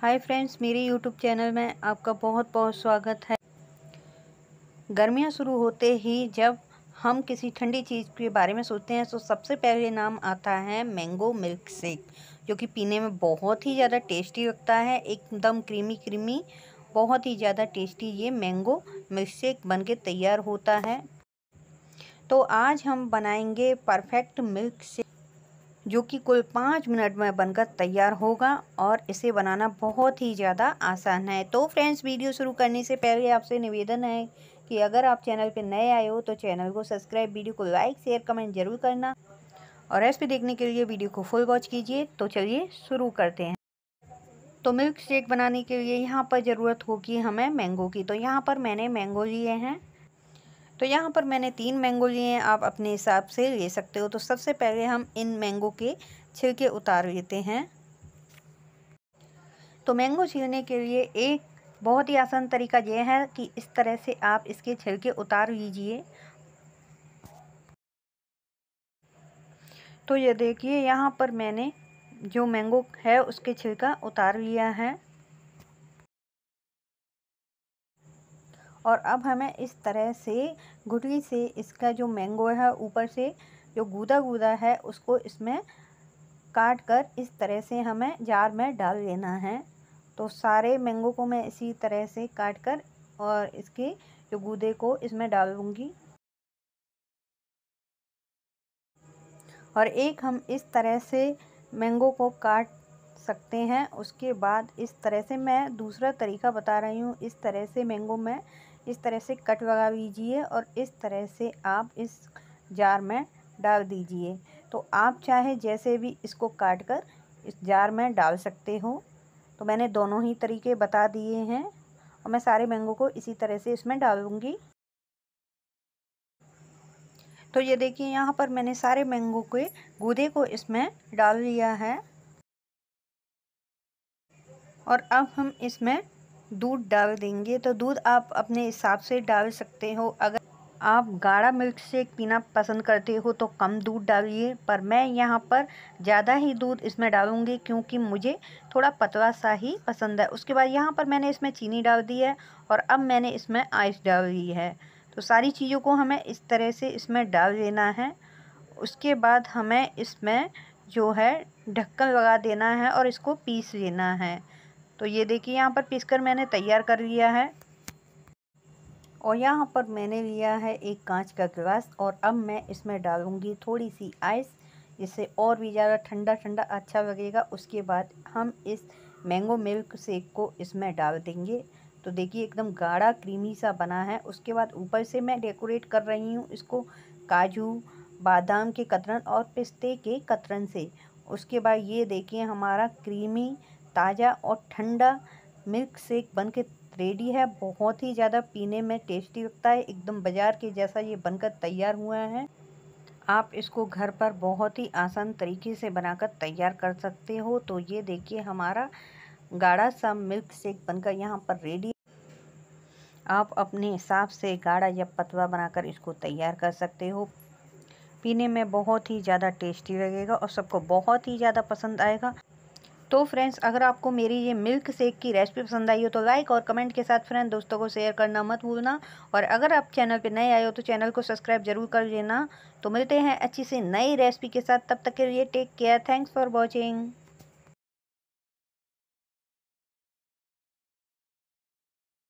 हाय friends, मेरे YouTube channel में आपका बहुत बहुत स्वागत है। गर्मियाँ शुरू होते ही जब हम किसी ठंडी चीज़ के बारे में सोचते हैं तो सबसे पहले नाम आता है मैंगो मिल्क शेक, जो कि पीने में बहुत ही ज़्यादा टेस्टी लगता है। एकदम क्रीमी क्रीमी बहुत ही ज़्यादा टेस्टी ये मैंगो मिल्क शेक बन के तैयार होता है। तो आज हम बनाएँगे परफेक्ट मिल्क शेक। जो कि कुल पाँच मिनट में बनकर तैयार होगा और इसे बनाना बहुत ही ज़्यादा आसान है। तो फ्रेंड्स, वीडियो शुरू करने से पहले आपसे निवेदन है कि अगर आप चैनल पर नए आए हो तो चैनल को सब्सक्राइब, वीडियो को लाइक, शेयर, कमेंट ज़रूर करना। और रेसिपी देखने के लिए वीडियो को फुल वॉच कीजिए। तो चलिए शुरू करते हैं। तो मिल्क शेक बनाने के लिए यहाँ पर ज़रूरत होगी हमें मैंगो की। तो यहाँ पर मैंने मैंगो लिए हैं। तो यहाँ पर मैंने तीन मैंगो लिए हैं, आप अपने हिसाब से ले सकते हो। तो सबसे पहले हम इन मैंगो के छिलके उतार लेते हैं। तो मैंगो छीलने के लिए एक बहुत ही आसान तरीका यह है कि इस तरह से आप इसके छिलके उतार लीजिए। तो ये देखिए, यहाँ पर मैंने जो मैंगो है उसके छिलका उतार लिया है। और अब हमें इस तरह से घुटली से इसका जो मैंगो है, ऊपर से जो गूदा गूदा है, उसको इसमें काट कर इस तरह से हमें जार में डाल लेना है। तो सारे मैंगो को मैं इसी तरह से काट कर और इसके जो गूदे को इसमें डाल दूँगी और एक हम इस तरह से मैंगो को काट सकते हैं। उसके बाद इस तरह से मैं दूसरा तरीका बता रही हूँ। इस तरह से मैंगो में इस तरह से कट लगा लीजिए और इस तरह से आप इस जार में डाल दीजिए। तो आप चाहे जैसे भी इसको काट कर इस जार में डाल सकते हो। तो मैंने दोनों ही तरीके बता दिए हैं और मैं सारे मैंगो को इसी तरह से इसमें डालूँगी। तो ये देखिए, यहाँ पर मैंने सारे मैंगो के गूदे को इसमें डाल लिया है। और अब हम इसमें दूध डाल देंगे। तो दूध आप अपने हिसाब से डाल सकते हो। अगर आप गाढ़ा मिल्क शेक पीना पसंद करते हो तो कम दूध डालिए। पर मैं यहाँ पर ज़्यादा ही दूध इसमें डालूँगी, क्योंकि मुझे थोड़ा पतला सा ही पसंद है। उसके बाद यहाँ पर मैंने इसमें चीनी डाल दी है और अब मैंने इसमें आइस डाल दी है। तो सारी चीज़ों को हमें इस तरह से इसमें डाल देना है। उसके बाद हमें इसमें जो है ढक्कन लगा देना है और इसको पीस लेना है। तो ये देखिए, यहाँ पर पीस कर मैंने तैयार कर लिया है। और यहाँ पर मैंने लिया है एक कांच का गिलास और अब मैं इसमें डालूँगी थोड़ी सी आइस, जिससे और भी ज़्यादा ठंडा ठंडा अच्छा लगेगा। उसके बाद हम इस मैंगो मिल्क शेक को इसमें डाल देंगे। तो देखिए, एकदम गाढ़ा, क्रीमी सा बना है। उसके बाद ऊपर से मैं डेकोरेट कर रही हूँ इसको काजू, बादाम के कतरन और पिस्ते के कतरन से। उसके बाद ये देखिए, हमारा क्रीमी ताज़ा और ठंडा मिल्क शेक बन के रेडी है। बहुत ही ज़्यादा पीने में टेस्टी लगता है। एकदम बाज़ार के जैसा ये बनकर तैयार हुआ है। आप इसको घर पर बहुत ही आसान तरीके से बनाकर तैयार कर सकते हो। तो ये देखिए हमारा गाढ़ा सा मिल्क शेक बनकर यहाँ पर रेडी आप अपने हिसाब से गाढ़ा या पतवा बनाकर इसको तैयार कर सकते हो। पीने में बहुत ही ज़्यादा टेस्टी लगेगा और सबको बहुत ही ज़्यादा पसंद आएगा। तो फ्रेंड्स अगर आपको मेरी ये मिल्क शेक की रेसिपी पसंद आई हो तो लाइक और कमेंट के साथ फ्रेंड दोस्तों को शेयर करना मत भूलना। और अगर आप चैनल पे नए आए हो तो चैनल को सब्सक्राइब ज़रूर कर लेना। तो मिलते हैं अच्छी से नई रेसिपी के साथ। तब तक के लिए take care thanks for watching